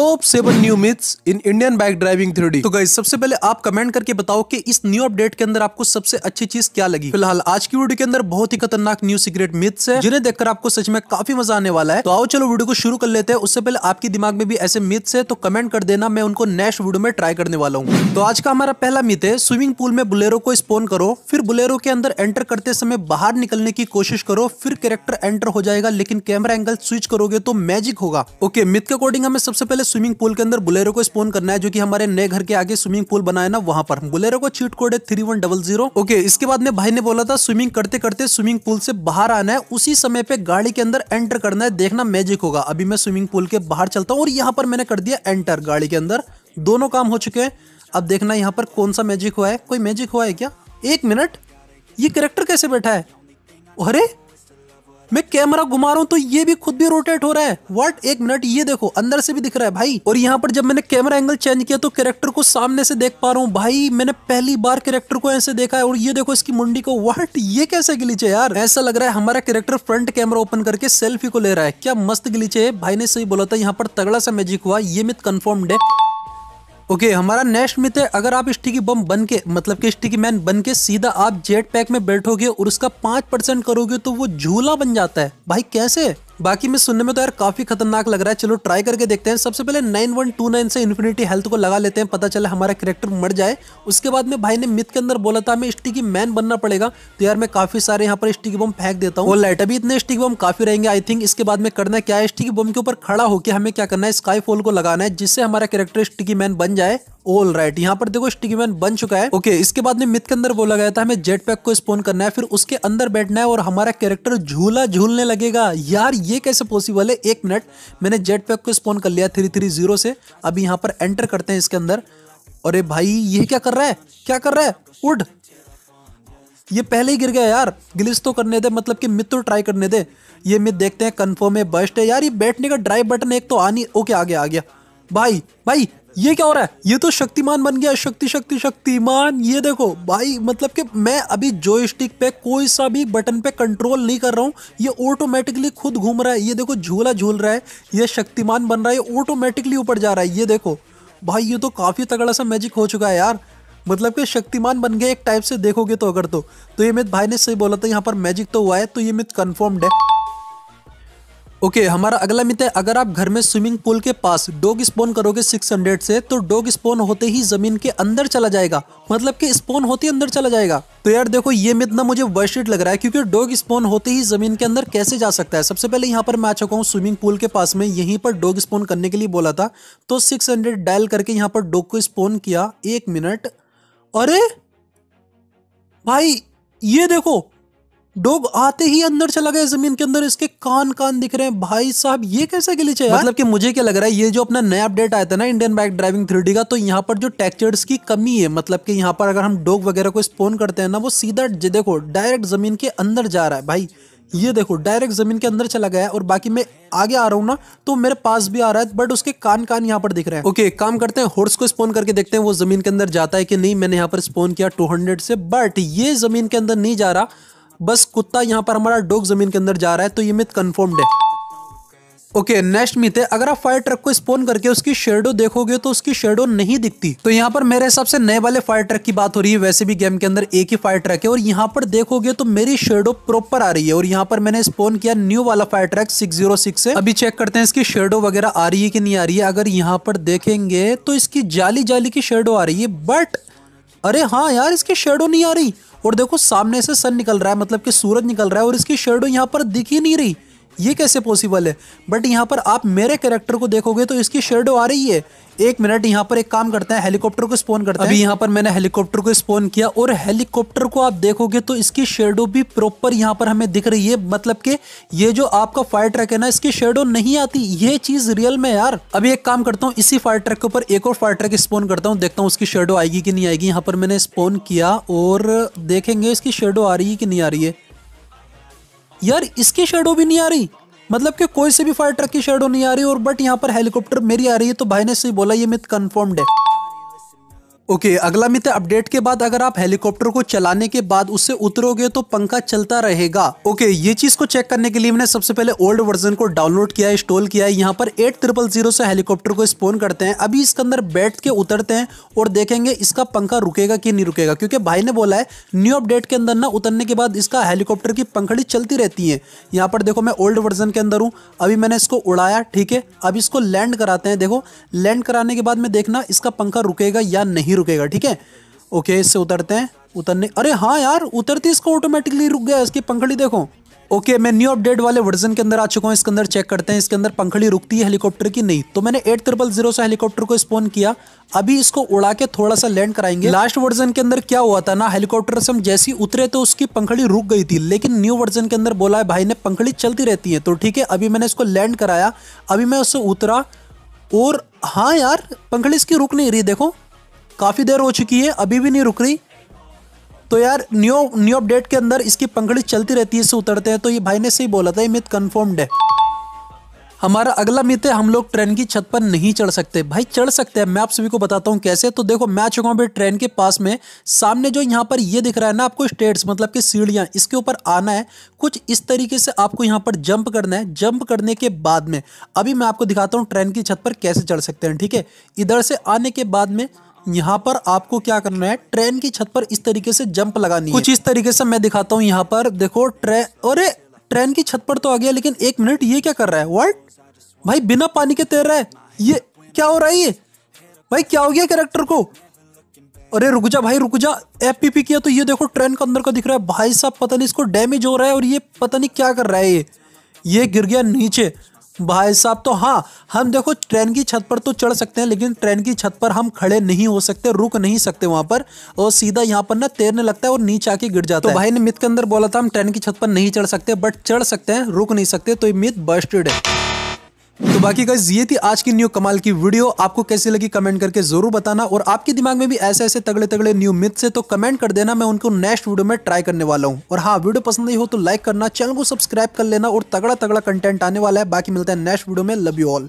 Top seven new myths in Indian bike driving three तो guys सबसे पहले आप कमेंट करके बताओ कि इस न्यू अपडेट के अंदर आपको सबसे अच्छी चीज़ क्या लगी। फ़िलहाल आज की वीडियो के अंदर बहुत ही खतरनाक न्यू सीक्रेट मिथ्स है, जिन्हें देखकर आपको सच में काफ़ी मज़ा आने वाला है। तो आओ चलो वीडियो को शुरू कर लेते हैं। उससे पहले आपके दिमाग में भी ऐसे मिथ्स है तो कमेंट कर देना, मैं उनको नेक्स्ट वीडियो में ट्राई करने वाला हूँ। तो आज का हमारा पहला मिथ है स्विमिंग पूल में बुलेरो को स्पोन करो, फिर बुलेरो के अंदर एंटर करते समय बाहर निकलने की कोशिश करो, फिर कैरेक्टर एंटर हो जाएगा, लेकिन कैमरा एंगल स्विच करोगे तो मैजिक होगा। ओके मिथ के अकॉर्डिंग हमें सबसे पहले स्विमिंग पूल के अंदर बुलेरो को स्पोन करना है, जो कि हमारे नए घर के आगे स्विमिंग पूल बनाया ना, वहाँ पर। बुलेरो को चीट कोड है three one double zero okay इसके बाद में भाई ने बोला था, स्विमिंग करते करते स्विमिंग पूल से बाहर आना है, उसी समय पे गाड़ी के अंदर एंटर करना है, देखना मैजिक होगा। अभी मैं स्विमिंग पूल के बाहर चलता हूँ और यहाँ पर मैंने कर दिया एंटर गाड़ी के अंदर। दोनों काम हो चुके हैं। अब देखना यहाँ पर कौन सा मैजिक हुआ है। कोई मैजिक हुआ है क्या? एक मिनट, ये करेक्टर कैसे बैठा है? अरे मैं कैमरा घुमा रहा हूँ तो ये भी खुद भी रोटेट हो रहा है। वट एक मिनट ये देखो, अंदर से भी दिख रहा है भाई। और यहाँ पर जब मैंने कैमरा एंगल चेंज किया तो कैरेक्टर को सामने से देख पा रहा हूँ। भाई, मैंने पहली बार कैरेक्टर को ऐसे देखा है, और ये देखो इसकी मुंडी को। वट ये कैसे गिलीचे यार? ऐसा लग रहा है हमारा कैरेक्टर फ्रंट कैमरा ओपन करके सेल्फी को ले रहा है। क्या मस्त गिलीचे है? भाई ने सही बोला था, यहाँ पर तगड़ा सा मैजिक हुआ, ये मित कन्फर्म्ड है। ओके okay, हमारा नेक्स्ट मिथ है अगर आप स्टिकी बम बन के मतलब कि स्टिकी मैन बन के सीधा आप जेट पैक में बैठोगे और उसका पाँच परसेंट करोगे तो वो झूला बन जाता है। भाई कैसे? बाकी में सुनने में तो यार काफ़ी खतरनाक लग रहा है। चलो ट्राई करके देखते हैं। सबसे पहले 9129 से इन्फिनिटी हेल्थ को लगा लेते हैं। पता चला हमारा कैरेक्टर मर जाए। उसके बाद में भाई ने मिथ के अंदर बोला था, हमें स्टिकी मैन बनना पड़ेगा। तो यार मैं काफ़ी सारे यहाँ पर स्टिकी बम फेंक देता हूँ। लाइट अभी इतने स्टिकी बम काफ़ी रहेंगे। आई थिंक इसके बाद में करना क्या है? स्टिकी बम के ऊपर खड़ा होकर हमें क्या करना है? स्काई फॉल को लगाना है, जिससे हमारा कैरेक्टर स्टिकी मैन बन जाए। ऑल राइट यहाँ पर देखो स्टिकी मैन बन चुका है। ओके इसके बाद में मिथ के अंदर बोला गया था, हमें जेट पैक को स्पोन करना है, फिर उसके अंदर बैठना है और हमारा कैरेक्टर झूला झूलने लगेगा। यार, ये कैसे पॉसिबल है? एक मिनट मैंने जेट पैक को स्पोन कर लिया थ्री थ्री ज़ीरो से। अभी यहाँ पर एंटर करते हैं इसके अंदर। अरे भाई, ये क्या कर रहा है? क्या कर रहा है? उड ये पहले ही गिर गया यार। गिलिस तो करने दे मतलब कि मिथ तो ट्राई करने दे। ये मिथ देखते हैं कंफर्म है बस्ट है। यार, ये बैठने का ड्राइव बटन एक तो आनी ओके आ गया आ गया भाई भाई ये क्या हो रहा है? ये तो शक्तिमान बन गया शक्ति शक्ति शक्तिमान। ये देखो भाई मतलब कि मैं अभी जोयस्टिक पे कोई सा भी बटन पे कंट्रोल नहीं कर रहा हूँ। ये ऑटोमेटिकली खुद घूम रहा है। ये देखो झूला झूल रहा है। ये शक्तिमान बन रहा है। ये ऑटोमेटिकली ऊपर जा रहा है। ये देखो भाई ये तो काफ़ी तगड़ा सा मैजिक हो चुका है यार। मतलब कि शक्तिमान बन गया एक टाइप से देखोगे तो अगर तो, तो ये मित भाई ने सही बोला था यहाँ पर मैजिक तो हुआ है तो ये मित कन्फर्म्ड है। ओके okay, हमारा अगला मित्र है अगर आप घर में स्विमिंग पूल के पास डॉग स्पोन करोगे 600 से तो डॉग स्पोन होते ही ज़मीन के अंदर चला जाएगा। मतलब कि स्पोन होते ही अंदर चला जाएगा। तो यार देखो ये मित ना मुझे वर्शिट लग रहा है क्योंकि डॉग स्पोन होते ही ज़मीन के अंदर कैसे जा सकता है? सबसे पहले यहाँ पर मैं आ चुका हूँ स्विमिंग पूल के पास में यहीं पर डॉग स्पोन करने के लिए बोला था। तो सिक्स डायल करके यहाँ पर डॉग को स्पोन किया एक मिनट। अरे! भाई ये देखो डॉग आते ही अंदर चला गया ज़मीन के अंदर इसके कान कान दिख रहे हैं। भाई साहब ये कैसे गिलीच है मतलब कि मुझे क्या लग रहा है ये जो अपना नया अपडेट आया था ना इंडियन बाइक ड्राइविंग थ्री का तो यहाँ पर जो टेक्चर्स की कमी है मतलब कि यहाँ पर अगर हम डॉग वगैरह को स्पोन करते हैं ना वो सीधा देखो डायरेक्ट ज़मीन के अंदर जा रहा है। भाई ये देखो डायरेक्ट ज़मीन के अंदर चला गया है और बाकी मैं आगे आ रहा हूँ ना तो मेरे पास भी आ रहा है बट उसके कान कान यहाँ पर दिख रहे हैं। ओके okay, काम करते हैं हॉर्स को स्पोन करके देखते हैं वो ज़मीन के अंदर जाता है कि नहीं मैंने यहाँ पर स्पोन किया 200 से बट ये ज़मीन के अंदर नहीं जा रहा। बस कुत्ता यहाँ पर हमारा डॉग ज़मीन के अंदर जा रहा है तो ये मिथ कन्फर्म्ड है। ओके नेक्स्ट मिथ है, अगर आप फायर ट्रक को स्पोन करके उसकी शेडो देखोगे तो उसकी शेडो नहीं दिखती। तो यहाँ पर मेरे हिसाब से नए वाले फायर ट्रक की बात हो रही है, वैसे भी गेम के अंदर एक ही फायर ट्रक है, और यहाँ पर देखोगे तो मेरी शेडो प्रॉपर आ रही है, और यहाँ पर मैंने स्पोन किया न्यू वाला फायर ट्रक सिक्स से अभी चेक करते हैं इसकी शेडो वगैरह आ रही है कि नहीं आ रही है, अगर यहाँ पर देखेंगे तो इसकी जाली जाली की शेडो आ रही है बट अरे हाँ यार, इसकी शेडो नहीं आ रही। और देखो, सामने से सन निकल रहा है मतलब कि सूरज निकल रहा है और इसकी शेडो यहाँ पर दिख ही नहीं रही। ये कैसे पॉसिबल है? बट यहाँ पर आप मेरे कैरेक्टर को देखोगे तो इसकी शेडो आ रही है। एक मिनट यहाँ पर एक काम करते हैं हेलीकॉप्टर को स्पोन करते हैं। अभी यहाँ पर मैंने हेलीकॉप्टर को स्पोन किया और हेलीकॉप्टर को आप देखोगे तो इसकी शेडो भी प्रॉपर यहाँ पर हमें दिख रही है। मतलब कि ये जो आपका फायर ट्रक है ना इसकी शेडो नहीं आती। ये चीज़ रियल में यार। अभी एक काम करता हूँ इसी फायर ट्रक के ऊपर एक और फायर ट्रक स्पोन करता हूँ। देखता हूँ उसकी शेडो आएगी कि नहीं आएगी। यहाँ पर मैंने स्पोन किया और देखेंगे इसकी शेडो आ रही है कि नहीं आ रही है। यार इसकी शेडो भी नहीं आ रही। मतलब कि कोई से भी फायर ट्रक की शेडो नहीं आ रही और बट यहाँ पर हेलीकॉप्टर मेरी आ रही है तो भाई ने सही बोला, ये मिथ कन्फर्म्ड है। ओके okay, अगला मित्र अपडेट के बाद अगर आप हेलीकॉप्टर को चलाने के बाद उससे उतरोगे तो पंखा चलता रहेगा। ओके okay, ये चीज़ को चेक करने के लिए मैंने सबसे पहले ओल्ड वर्जन को डाउनलोड किया इंस्टॉल किया है। यहाँ पर एट ट्रिपल ज़ीरो से हेलीकॉप्टर को स्पोन करते हैं। अभी इसके अंदर बैठ के उतरते हैं और देखेंगे इसका पंखा रुकेगा कि नहीं रुकेगा। क्योंकि भाई ने बोला है न्यू अपडेट के अंदर ना उतरने के बाद इसका हेलीकॉप्टर की पंखड़ी चलती रहती है। यहाँ पर देखो मैं ओल्ड वर्जन के अंदर हूँ। अभी मैंने इसको उड़ाया ठीक है? अब इसको लैंड कराते हैं। देखो लैंड कराने के बाद में देखना इसका पंखा रुकेगा या नहीं रुकेगा, ठीक है? ओके इससे उतरते हैं। उतरने, अरे हाँ यार, उतरती इसको ऑटोमेटिकली रुक गया, इसकी पंखड़ी देखो। ओके मैं न्यू अपडेट वाले वर्जन के अंदर आ चुका हूँ, इसके अंदर चेक करते हैं, इसके अंदर पंखड़ी रुकती है हेलीकॉप्टर की? नहीं। तो मैंने एट ट्रिपल ज़ीरो से हेलीकॉप्टर को स्पोन किया। अभी इसको उड़ा के थोड़ा सा लैंड कराएँगे। लास्ट वर्जन के अंदर क्या हुआ था ना हेलीकॉप्टर से हम जैसी उतरे तो उसकी पंखड़ी रुक गई थी। लेकिन न्यू वर्जन के अंदर बोला है, भाई ने पंखड़ी चलती रहती है। तो ठीक है, अभी मैंने इसको लैंड कराया। अभी मैं उससे उतरा और हाँ यार, पंखड़ी इसकी रुक नहीं रही, देखो। काफ़ी देर हो चुकी है, अभी भी नहीं रुक रही। तो यार न्यू न्यू अपडेट के अंदर इसकी पंखड़ी चलती रहती है, इससे उतरते हैं। तो ये भाई ने सही बोला था, ये मिथ कन्फर्म्ड है। हमारा अगला मित है, हम लोग ट्रेन की छत पर नहीं चढ़ सकते। भाई, चढ़ सकते हैं, मैं आप सभी को बताता हूँ कैसे। तो देखो, मैं चुका हूँ ट्रेन के पास में। सामने जो यहाँ पर ये दिख रहा है ना, आपको स्टेट्स मतलब कि सीढ़ियाँ, इसके ऊपर आना है। कुछ इस तरीके से आपको यहाँ पर जंप करना है। जंप करने के बाद में, अभी मैं आपको दिखाता हूँ ट्रेन की छत पर कैसे चढ़ सकते हैं, ठीक है? इधर से आने के बाद में यहाँ पर आपको क्या करना है? ट्रेन की छत पर इस तरीके से जंप लगानी कुछ इस तरीके से मैं दिखाता हूँ यहाँ पर। देखो ट्रेन अरे ट्रेन की छत पर तो आ गया लेकिन एक मिनट ये क्या कर रहा है? व्हाट भाई बिना पानी के तैर रहा है। ये क्या हो रहा है ये? भाई क्या हो गया कैरेक्टर को? अरे रुक जा भाई रुक जा। एफ़ पी पी किया तो ये देखो ट्रेन के अंदर का दिख रहा है। भाई साहब पता नहीं इसको डैमेज हो रहा है और ये पता नहीं क्या कर रहा है ये। ये गिर गया नीचे। भाई साहब तो हाँ हम देखो ट्रेन की छत पर तो चढ़ सकते हैं लेकिन ट्रेन की छत पर हम खड़े नहीं हो सकते रुक नहीं सकते वहाँ पर और सीधा यहाँ पर ना तैरने लगता है और नीचे आके गिर जाता तो है। भाई ने मित के अंदर बोला था हम ट्रेन की छत पर नहीं चढ़ सकते बट चढ़ सकते हैं रुक नहीं सकते तो ये मित बस्टेड है। तो बाकी गाइज़ ये थी आज की न्यू कमाल की वीडियो आपको कैसी लगी कमेंट करके ज़रूर बताना और आपके दिमाग में भी ऐसे ऐसे तगड़े तगड़े न्यू मिथ से तो कमेंट कर देना, मैं उनको नेक्स्ट वीडियो में ट्राई करने वाला हूँ। और हाँ वीडियो पसंद नहीं हो तो लाइक करना चैनल को सब्सक्राइब कर लेना और तगड़ा तगड़ा कंटेंट आने वाला है। बाकी मिलता है नेक्स्ट वीडियो में लव यू ऑल